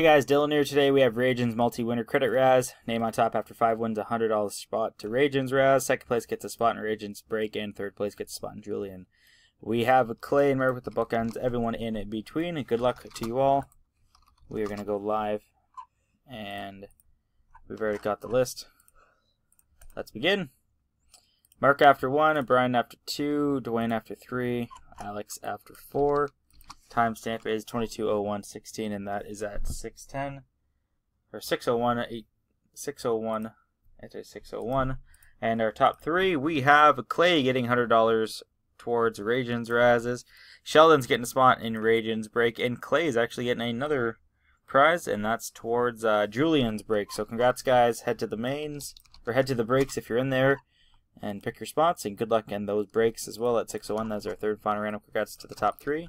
Hey guys, Dylan here. Today we have Rajon's multi-winner credit Razz. Name on top after five wins, a hundred dollars spot to Rajon's Razz. Second place gets a spot in Rajon's break, and third place gets a spot in Julian. We have Clay and Merv with the bookends. Everyone in it between. Good luck to you all. We are gonna go live, and we've already got the list. Let's begin. Mark after one, Brian after two, Dwayne after three, Alex after four. Timestamp is 220116, and that is at 610 or 601 8, 601 at 601. And our top three, we have Clay getting $100 towards Rajon's Razzes. Sheldon's getting a spot in Rajon's Break, and Clay is actually getting another prize, and that's towards uh, Julian's Break. So congrats, guys. Head to the mains, or head to the breaks if you're in there, and pick your spots, and good luck in those breaks as well at 601. That's our third final random. Congrats to the top three.